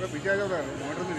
我回家就来了。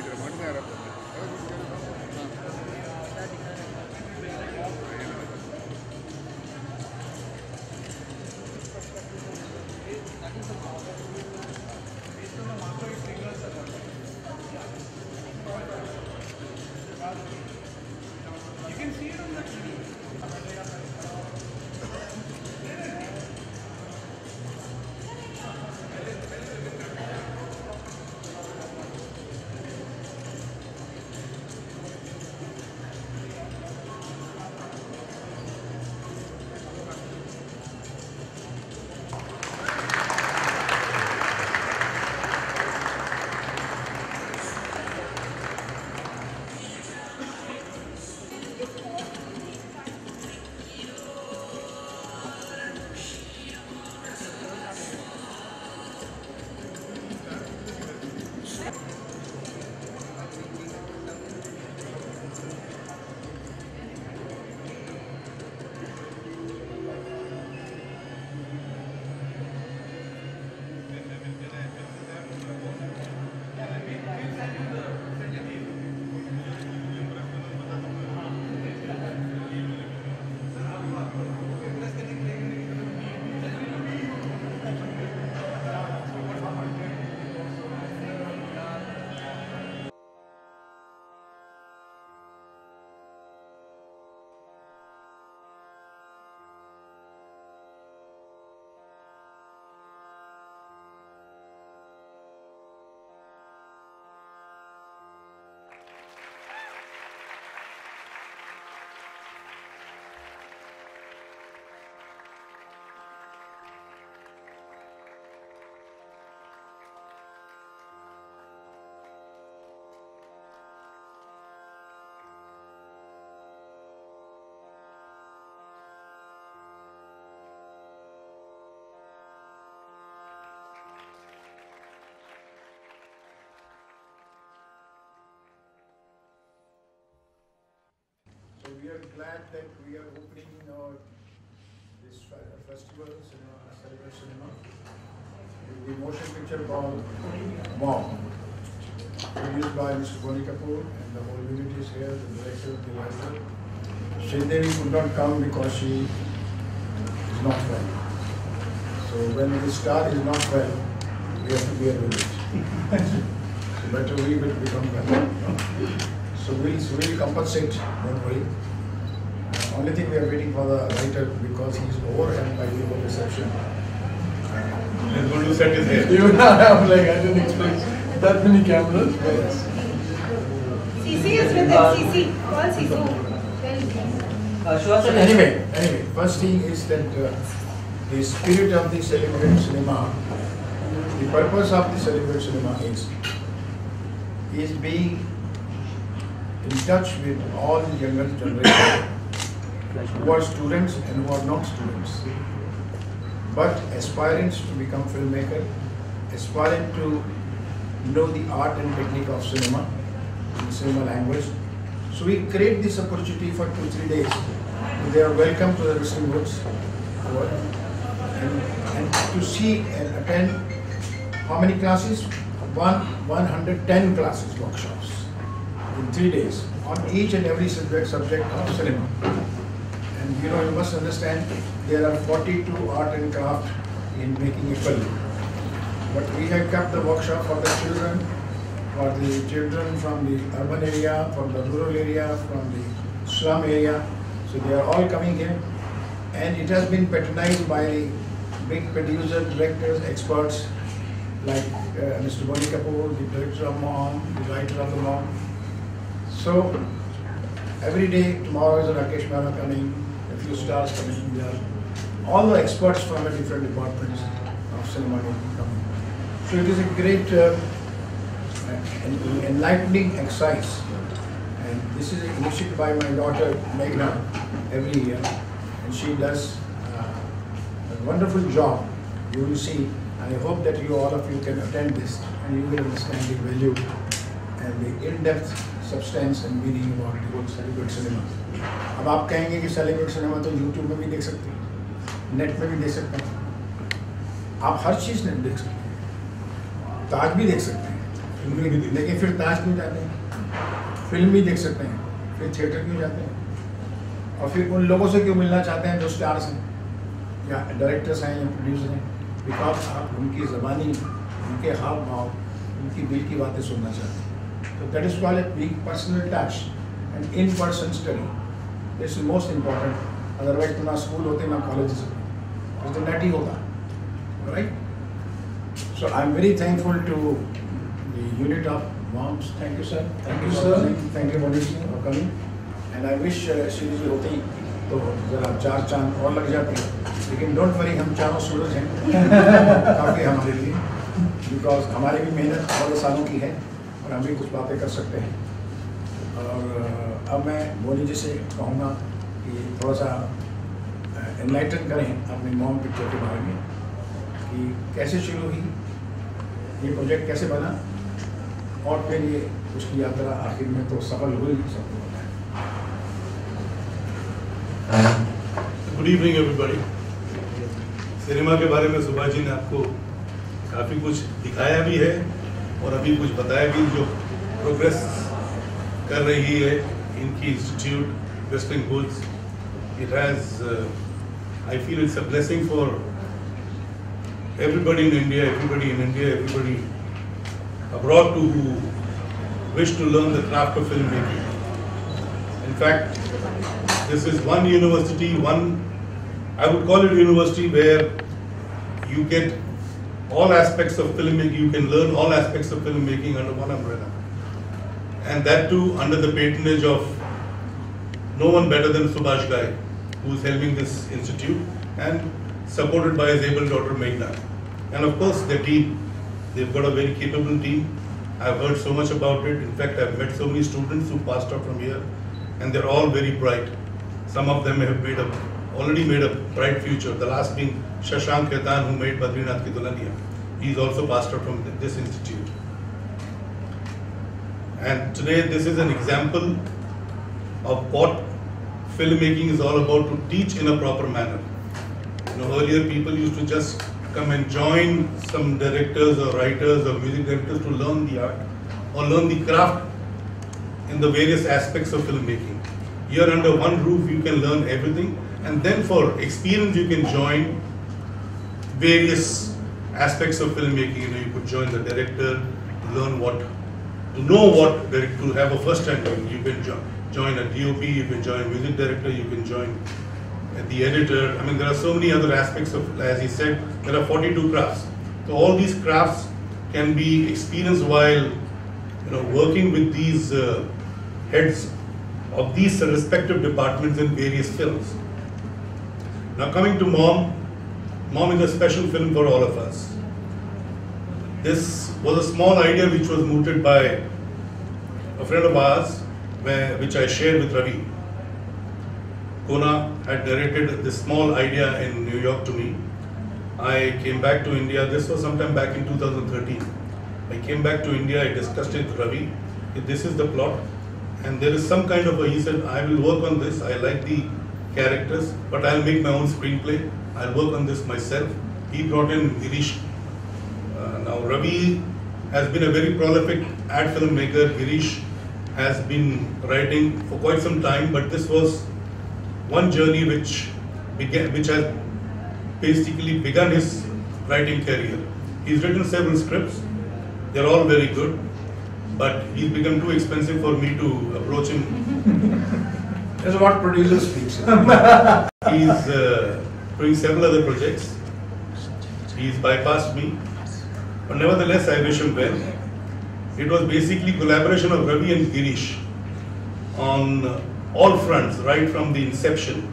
Are glad that we are opening uh, this fe- festival, cinema, Celebrate Cinema, the motion picture called Mom, produced by Mr. Boney Kapoor, and the whole unit is here, the director, the writer. Sridevi could not come because she is not well. So when the star is not well, we have to bear with it. So better we will become well. So we'll, we'll compensate, don't worry. Uh, Only thing we are waiting for the writer because he's overwhelmed by the whole reception. He's going to set his hair. Even I am like, I didn't expect that many cameras, but CC is with them, CC, call CC. Tell Uh, Shiva So sir, anyway, anyway, first thing is that uh, the spirit of the celebrate cinema, the purpose of the celebrate cinema is, is being in touch with all the younger generation who are students and who are not students, but aspirants to become filmmaker, aspiring to know the art and technique of cinema, in cinema language. So we create this opportunity for two, three days. They are welcome to the Whistling Woods and, and to see and attend how many classes? One, 110 classes, workshops in three days on each and every subject, subject of cinema. And you know, you must understand, there are 42 art and craft in making a film. But we have kept the workshop for the children, for the children from the urban area, from the rural area, from the slum area. So they are all coming here. And it has been patronized by big producer, directors, experts like uh, Mr. Boney Kapoor, the director of Mohan, the writer of the Mohan. So every day, tomorrow is Rakesh Mehra coming, few stars coming, there all the experts from the different departments of cinema will coming. So it is a great uh, enlightening exercise. And this is initiated by my daughter Meghna every year. And she does uh, a wonderful job. You will see I hope that you, all of you can attend this and you will understand the value and the in-depth meaning about the whole celebrate cinema. अब आप कहेंगे कि celebrate cinema तो YouTube में भी देख सकते हैं नेट में भी देख सकते हैं। आप हर चीज़ नेट देख सकते हैं। ताज भी देख सकते हैं, फ़िल्म लेकिन फिर ताज क्यों जाते हैं? फ़िल्म भी देख सकते हैं, फिर थिएटर क्यों जाते हैं? और फिर उन लोगों से क्यों मिलना चाहते हैं जो स्टार्स हैं? या डायरेक्टर्स हैं, या प्रोड्यूसर हैं? बिकॉज़ आप उनकी ज़बानी, उनके हाव भाव उनकी दिल की बातें सुनना चाहते हैं। So that is called a big personal touch and in-person study. This is most important. Otherwise, तो ना स्कूल होते ना कॉलेज होते तो नेट ही होगा right so I am very thankful to the unit of moms. Thank you, sir. Thank you, sir. Thank you, Manish, for coming. And I wish series होती तो जरा चार चाँद or lag जाते लेकिन डोंट वरी हम चारों सूरज हैं काफ़ी हमारे लिए बिकॉज़ हमारी भी मेहनत बहुत सालों की है और हम भी कुछ बातें कर सकते हैं। और अब मैं मोदी जी से कहूँगा कि थोड़ा सा एनलाइटन करें अपने मॉम पिक्चर के बारे में कि कैसे शुरू हुई, ये प्रोजेक्ट कैसे बना और फिर ये उसकी यात्रा आखिर में तो सफल हुई सबको पता है गुड इवनिंग एवरीबॉडी सिनेमा के बारे में सुभाष जी ने आपको काफ़ी कुछ दिखाया भी है। और अभी कुछ बताया भी जो प्रोग्रेस कर रही है, इनकी institute Whistling Woods it has I feel it's a blessing for everybody in India everybody in India everybody abroad to wish to learn the craft of film making in fact this is one university one I would call it university where you get all aspects of filmmaking, you can learn all aspects of filmmaking under one umbrella. And that too under the patronage of no one better than Subhash Ghai, who is helming this institute and supported by his able daughter Meghna. And of course, the team, they've got a very capable team. I've heard so much about it. In fact, I've met so many students who passed out from here, and they're all very bright. Some of them have made a, already made a bright future. The last being Shashank Khaitan, who made Badrinath Ki Dulhania. He's also passed out from this institute. And today, this is an example of what filmmaking is all about to teach in a proper manner. You know, earlier people used to just come and join some directors or writers or music directors to learn the art or learn the craft in the various aspects of filmmaking. Here under one roof you can learn everything and then for experience you can join various aspects of filmmaking. You know, you could join the director to learn what, to know what, to have a first hand view. You can jo- join a DOP, you can join music director, you can join the editor. I mean, there are so many other aspects of, as he said, there are 42 crafts. So all these crafts can be experienced while, you know, working with these uh, heads of these respective departments in various films. Now coming to Mom, Mom is a special film for all of us. This was a small idea which was mooted by a friend of ours, which I shared with Ravi. Kona had narrated this small idea in New York to me. I came back to India, this was sometime back in 2013. I came back to India, I discussed it with Ravi. This is the plot, and there is some kind of a, he said, I will work on this, I like the characters, but I'll make my own screenplay. I'll work on this myself. He brought in Girish. Uh, now, Ravi has been a very prolific ad filmmaker. Girish has been writing for quite some time, but this was one journey which began, which has basically begun his writing career. He's written several scripts. They're all very good, but he's become too expensive for me to approach him That's what producer speaks. He's uh, doing several other projects. He's bypassed me. But nevertheless, I wish him well. It was basically collaboration of Ravi and Girish on all fronts, right from the inception,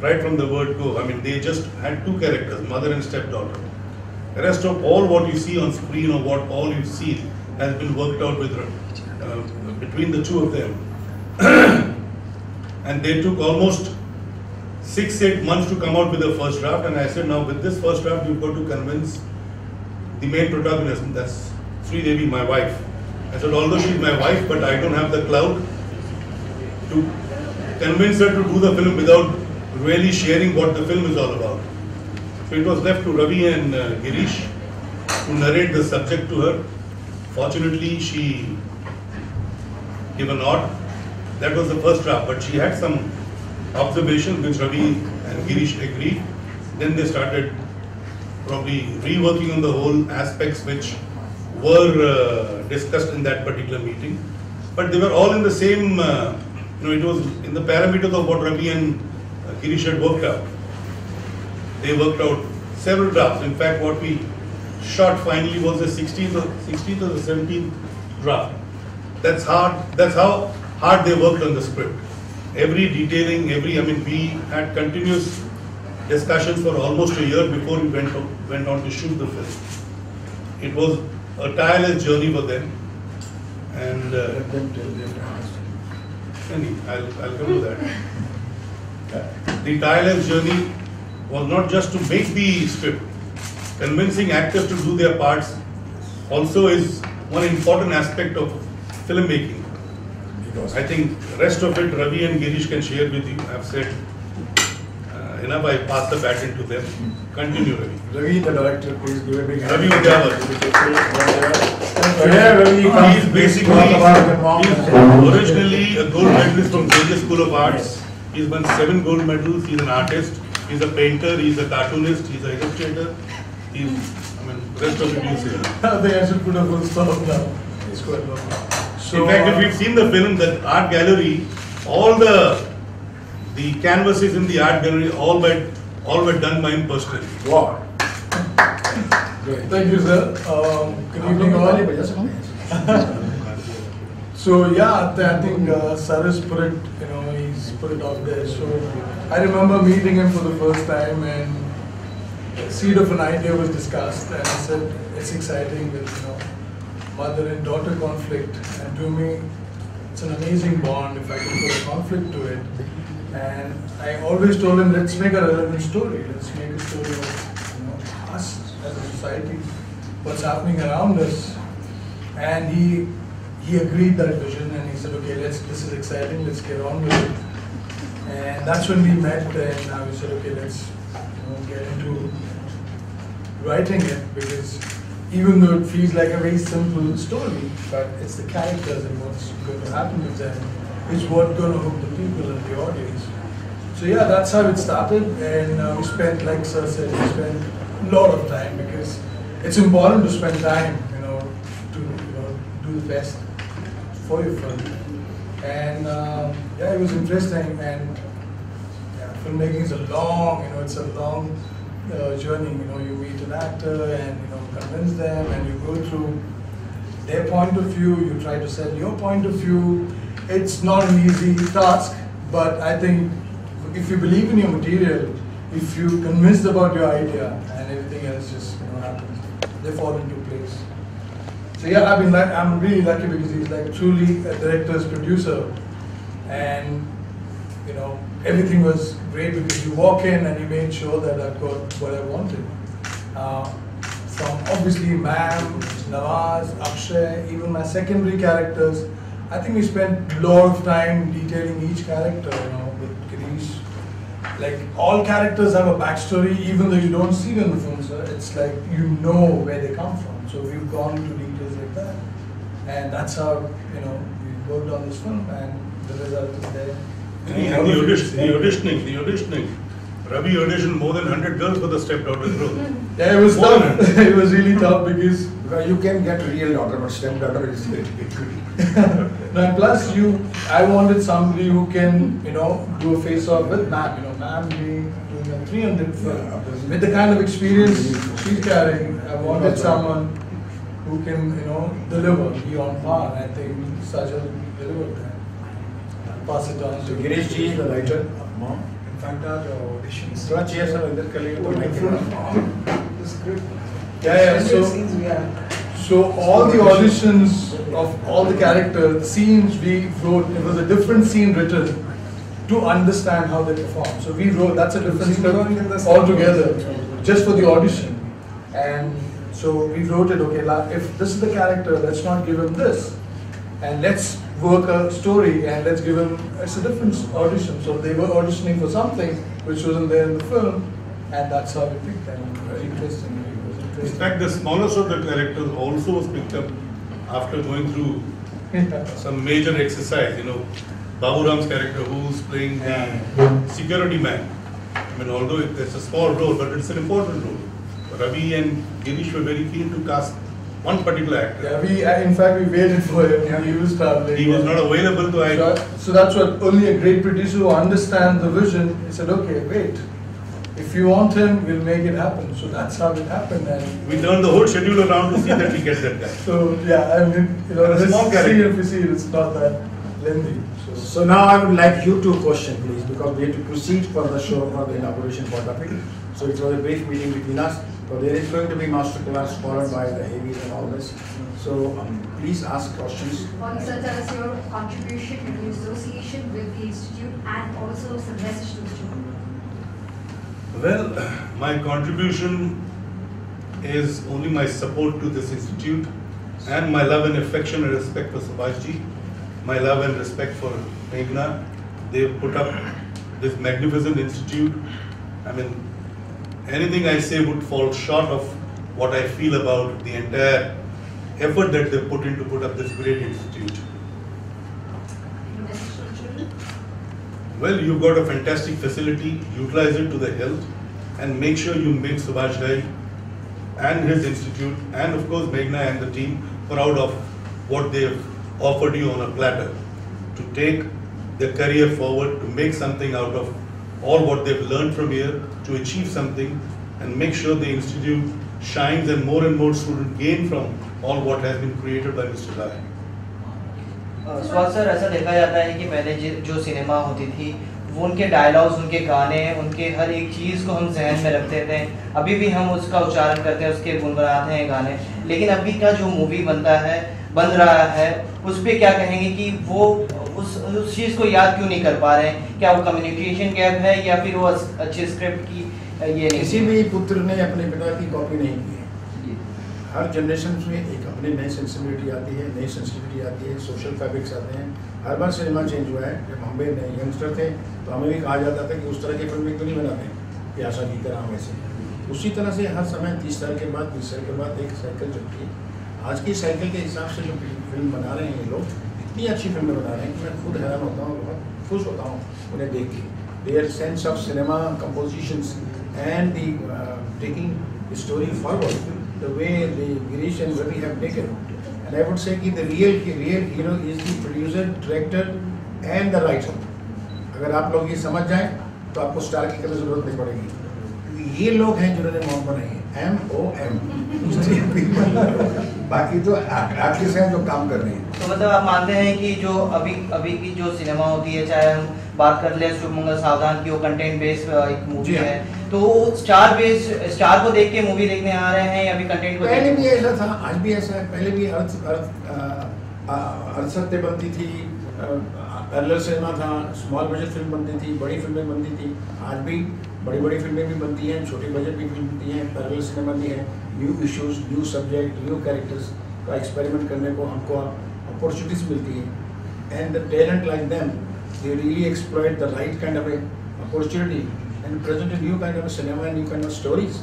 right from the word go. I mean, they just had two characters, mother and stepdaughter. The rest of all what you see on screen or what all you see has been worked out with uh, between the two of them. And they took almost six, eight months to come out with the first draft. And I said, now with this first draft, you've got to convince the main protagonist, that's Sridevi, my wife. I said, although she's my wife, but I don't have the clout to convince her to do the film without really sharing what the film is all about. So it was left to Ravi and uh, Girish to narrate the subject to her. Fortunately, she gave a nod. That was the first draft, but she had some observations which Ravi and Girish agreed. Then they started probably reworking on the whole aspects which were uh, discussed in that particular meeting. But they were all in the same, uh, you know, it was in the parameters of what Ravi and uh, Girish had worked out. They worked out several drafts. In fact, what we shot finally was the 16th or, 16th or the 17th draft. That's hard. That's how hard they worked on the script. Every detailing, every I mean, we had continuous discussions for almost a year before we went on, went on to shoot the film. It was a tireless journey for them, and uh, Let them tell their task. I'll, I'll come to that. The tireless journey was not just to make the script. Convincing actors to do their parts also is one important aspect of filmmaking. I think rest of it Ravi and Girish can share with you. I've said uh, enough. I pass the baton to them. Continue, Ravi. Ravi, the director, please give a big. Ravi Udyawar. Yeah, Ravi, come. He's basically, Talk about your he's originally a gold medalist from Xavier School of Arts. He's won seven gold medals. He's an artist. He's a painter. He's a cartoonist. He's an illustrator. He's, I mean, rest of it you say. I should put a full stop now. It's quite long. So, In fact, if you've seen the film, the art gallery, all the the canvases in the art gallery, all were all were done by him personally. Wow. Great. Thank you, sir. Um, good evening, all. So yeah, I think uh, Cyrus put it, you know, he's put it out there. So I remember meeting him for the first time, and seed of an idea was discussed, and I said it's exciting with you know mother and daughter conflict, and to me, it's an amazing bond if I can put a conflict to it. And I always told him, let's make a relevant story. Let's make a story of you know us as a society, what's happening around us, and he he agreed that vision and he said, okay, let's this is exciting, let's get on with it. And that's when we met and we said, okay, let's you know, get into writing it because even though it feels like a very simple story, but it's the characters and what's going to happen with them is what's going to hook the people and the audience. So yeah, that's how it started, and uh, we spent, like Sir said, we spent a lot of time because it's important to spend time, you know, to you know do the best for your film. And um, yeah, it was interesting, and yeah, filmmaking is a long, you know, it's a long uh, journey. You know, you meet an actor and you know convince them, and you go through their point of view. You try to sell your point of view. It's not an easy task, but I think if you believe in your material, if you're convinced about your idea, and everything else just you know happens, they fall into place. So yeah, I've been like I'm really lucky because he's like truly a director's producer, and you know everything was great because you walk in and you made sure that I've got what I wanted. Uh, from obviously Ma'am, Nawaz, Akshay, even my secondary characters, I think we spent a lot of time detailing each character, you know, with. Like all characters have a backstory, even though you don't see them in the film, sir. It's like you know where they come from. So we've gone into details like that. And that's how, you know, we worked on this film and the result is there. And the audition, the auditioning, the auditioning. Ravi auditioned more than 100 girls for the stepdaughter role. Yeah, it was More tough. it was really tough because Because you can get real daughter, but stepdaughter is very tricky. and plus you, I wanted somebody who can, you know, do a face off with Ma'am. You know, Ma'am being doing a 300 film with the kind of experience she's carrying. I wanted someone who can, you know, deliver, be on par. I think Sajal delivered that I'll pass it on So to Girish ji, the writer, mom. In fact, our auditions. थोड़ा chair sir इधर कर लेंगे तो mic The script. Yeah, yeah, so- Scenes we have. So all the auditions of all the characters, the scenes we wrote, it was a different scene written to understand how they perform. So we wrote, that's a different Scene going in the script altogether, just for the audition. And So we wrote it, okay, la- if this is the character, let's not give him this. And let's work a story and let's give him, it's a different audition. So they were auditioning for something which wasn't there in the film, and that's how we picked them. Very interesting. In fact, the smallest of the characters also was picked up after going through Yeah. some major exercise, you know. Babu Ram's character who's playing the security man. I mean, although it's a small role, but it's an important role. Ravi and Girish were very keen to cast one particular actor. Yeah, we, uh, in fact, we waited for him. He was traveling. He was not available to So, I. so that's what only a great producer who understands the vision. He said, okay, wait. If you want him, we'll make it happen. So that's how it happened. And We turned the whole schedule around to see that we get that guy. so yeah, I mean, you know, And a this small scene, character. if you see it's not that lengthy. So, So now I would like you to question, please, because we have to proceed for the show, for the inauguration point of view. So it was a brief meeting between us, but there is going to be master class followed by the heavies and all this. So um, please ask questions. Morning, sir. Tell us your contribution in the association with the institute and also some message to the student. Well, my contribution is only my support to this institute and my love and affection and respect for Subhashji, my love and respect for Meghna. They've put up this magnificent institute. I mean, anything I say would fall short of what I feel about the entire effort that they put in to put up this great institute. Well, you've got a fantastic facility, utilize it to the hilt and make sure you make Subhash Ghai and his institute and of course Meghna and the team proud of what they've offered you on a platter to take their career forward, to make something out of all what they've learned from here, to achieve something and make sure the institute shines and more and more students gain from all what has been created by Mr. Rai. स्वाद sir ऐसा देखा जाता है कि पहले जो cinema होती थी वो उनके डायलॉग्स उनके गाने उनके हर एक चीज़ को हम जहन में रखते थे अभी भी हम उसका उच्चारण करते हैं उसके गुनगुनाते हैं गाने लेकिन अभी का जो मूवी बनता है बन रहा है उस पर क्या कहेंगे कि वो उस उस चीज़ को याद क्यों नहीं कर पा रहे हैं? क्या वो कम्युनिकेशन गैप है या फिर वो अच्छे स्क्रिप्ट की ये नहीं? किसी भी पुत्र ने अपने पिता की कॉपी नहीं की है। हर जनरेशन में एक अपनी नई सेंसिबिलिटी आती है नई सेंसिटिविटी आती है सोशल फैब्रिक्स आते हैं। हर बार सिनेमा चेंज हुआ है। जब हम भी नए यंगस्टर थे तो हमें भी कहा जाता था कि उस तरह की फ़िल्में क्यों नहीं बनाते प्यासा की तरह वैसे उसी तरह से हर समय तीस साल के बाद बीस साल के बाद एक साइकिल चलती है। आज की साइकिल के हिसाब से जो फ़िल्म बना रहे हैं ये लोग इतनी अच्छी फ़िल्में बना रहे हैं कि मैं खुद हैरान होता हूँ बहुत खुश होता हूँ उन्हें देख के। Their sense of cinema compositions and the taking story forward the way the end Ravi have taken and I would say कि the real real hero is the producer director and the writer अगर आप लोग ये समझ जाएँ तो आपको star की कभी ज़रूरत नहीं पड़ेगी। ये लोग हैं जिन्होंने मौत बनाई है। एम ओ एम बाकी तो आर्टिस्ट हैं जो काम कर रहे हैं। तो मतलब आप मानते हैं कि जो अभी अभी की जो सिनेमा होती है चाहे हम बात कर ले शुभमंगल सावधान की वो कंटेंट बेस्ड एक मूवी हाँ। है। तो वो स्टार बेस्ड स्टार को देख के मूवी देखने आ रहे हैं या अभी कंटेंट को पहले भी ऐसा था आज भी ऐसा है। पहले भी अर्थ अर्थ अ, अ, अर्थ सत्य बनती थी। पैरेलल सिनेमा था स्मॉल बजट फ़िल्म बनती थी बड़ी फ़िल्में बनती थी। आज भी बड़ी बड़ी फ़िल्में भी बनती हैं छोटी बजट भी फ़िल्म बनती हैं पैरेलल सिनेमा भी है। New issues new subject new characters का एक्सपेरिमेंट करने को हमको अपॉर्चुनिटीज़ मिलती हैं। And the talent like them they really exploit the right kind of a opportunity and present a kind of a cinema and new kind of stories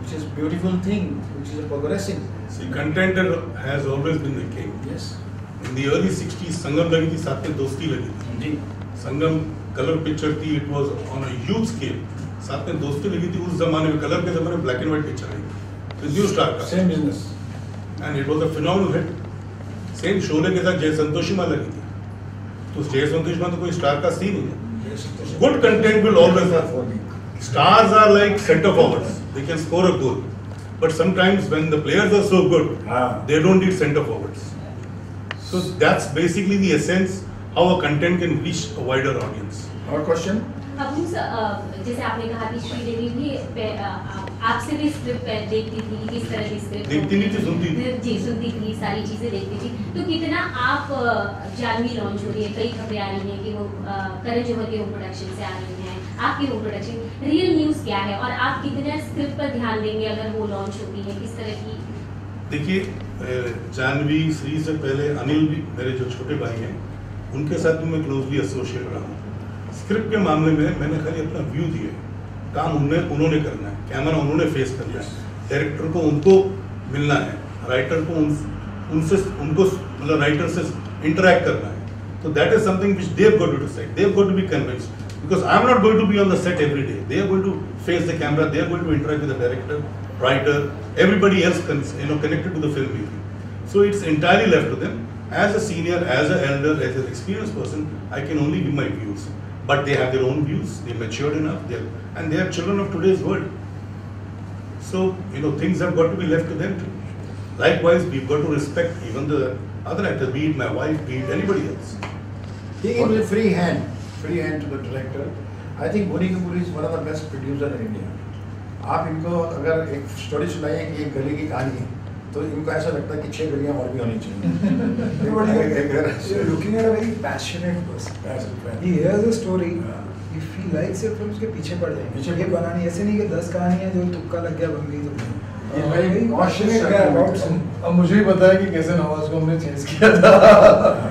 which is beautiful thing which is progressing. See, content has always been the king. yes. In the early 60s, Sangam लगी थी साथ में दोस्ती लगी थी जी Sangam colour picture थी it was on a huge scale साथ में दोस्ती लगी थी उस जमाने में कलर के जमाने में ब्लैक एंड व्हाइट पिक्चर आई। थी न्यू स्टार का same business and it was a phenomenal hit same Sholay के साथ जय संतोषी माँ लगी थी। तो जय संतोषी माँ तो कोई स्टार का सीन है good content will always have for me stars are like set of forwards they can score a goal but sometimes when the players are so good they don't need centre forwards so that's basically the essence how a content can reach a wider audience और question अब उस जैसे आपने कहा कि श्रीदेवी भी आपसे भी स्क्रिप्ट देखती थी किस तरह की स्क्रिप्ट देखती नहीं थी, सुनती थी। जी सुनती थी सारी चीज़ें देखती थी। तो कितना आप जानवी लॉन्च हो रही है कई खबरें आ रही हैं कि वो करण जौहर के होम प्रोडक्शन से आ रही हैं आपके होम प्रोडक्शन रियल न्यूज़ क्या है? और आप कितना स्क्रिप्ट पर ध्यान देंगे अगर वो लॉन्च होती है किस तरह की? देखिए जानवी श्री से पहले अनिल भी मेरे जो छोटे भाई हैं उनके साथ भी मैं क्लोजली एसोसिएट रहा हूँ। स्क्रिप्ट के मामले में मैंने खाली अपना व्यू दिए काम उन्होंने उन्होंने करना है। कैमरा उन्होंने फेस करना है। डायरेक्टर को उनको मिलना है। राइटर को उन उनसे उनको मतलब राइटर से इंटरेक्ट करना है। तो that is something which they've got to decide they've got to be convinced because I am not going to be on the set every day they are going to face the camera they going to interact with the director writer, everybody else con- you know connected to the filmmaking. So it's entirely left to them. As a senior, as an elder, as an experienced person, I can only give my views. But they have their own views, They matured enough, they're, and they are children of today's world. So, you know, things have got to be left to them too. Likewise, we've got to respect even the other actors, be it my wife, be it anybody else. He gives a free hand, free hand to the director. I think Boney Kapoor is one of the best producer in India. If you अगर एक story सुनाइए कि एक गली की तो इनको ऐसा लगता है कि छह गलियाँ और भी होनी चाहिए। लुकिंग एट उसके पीछे पड़ जाएँगे। पीछे बनानी ऐसे नहीं कि 10 कहानियाँ जो तुक्का लग गया बन गई तो हाँ, अच्छा मुझे ही पता है कि कैसे नवाज़ को हमने चेंज किया था। हाँ, हाँ,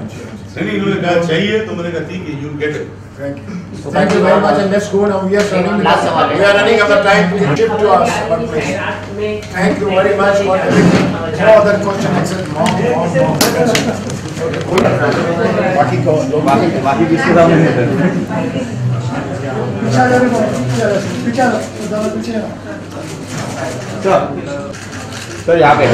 नहीं चाहिए तो मैंने कहा ठीक है you get it Thank you. So thank, thank you very much and let's go now. We are running, we are running out of time. Please shift to us one place. Thank you very much for everything. No other question except mom, mom, mom. बाकी बाकी बाकी किसके सामने sir sir यहाँ पे